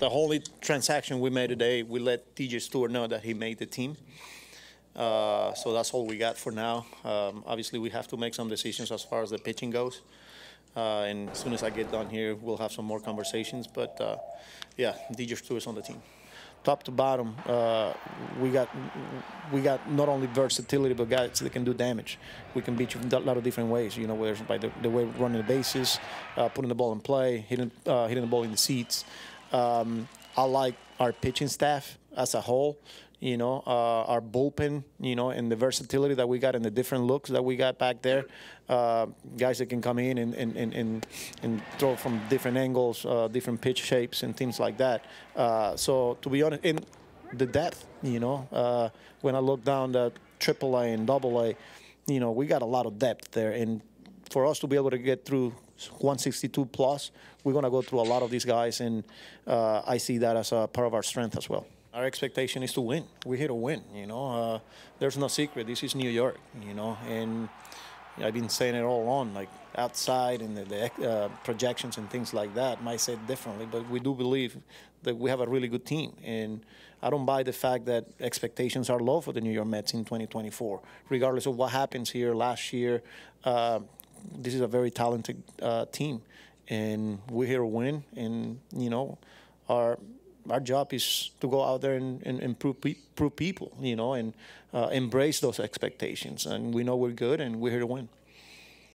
the only transaction we made today, we let DJ Stewart know that he made the team. Uh, so that's all we got for now. Um, obviously, we have to make some decisions as far as the pitching goes. Uh, and as soon as I get done here, we'll have some more conversations. But uh, yeah, DJ Stewart's on the team. Top to bottom, uh, we got we got not only versatility, but guys that can do damage. We can beat you a lot of different ways. You know, whether by the, the way running the bases, uh, putting the ball in play, hitting uh, hitting the ball in the seats. Um, I like our pitching staff as a whole you know, uh, our bullpen, you know, and the versatility that we got and the different looks that we got back there. Uh, guys that can come in and, and, and, and, and throw from different angles, uh, different pitch shapes, and things like that. Uh, so, to be honest, in the depth, you know, uh, when I look down the AAA and AA, you know, we got a lot of depth there. And for us to be able to get through 162 plus, we're going to go through a lot of these guys, and uh, I see that as a part of our strength as well. Our expectation is to win. We're here to win. You know, uh, there's no secret. This is New York. You know, and I've been saying it all along. Like outside and the, the uh, projections and things like that might say differently, but we do believe that we have a really good team. And I don't buy the fact that expectations are low for the New York Mets in 2024, regardless of what happens here last year. Uh, this is a very talented uh, team, and we're here to win. And you know, our our job is to go out there and, and, and prove, prove people, you know, and uh, embrace those expectations. And we know we're good, and we're here to win.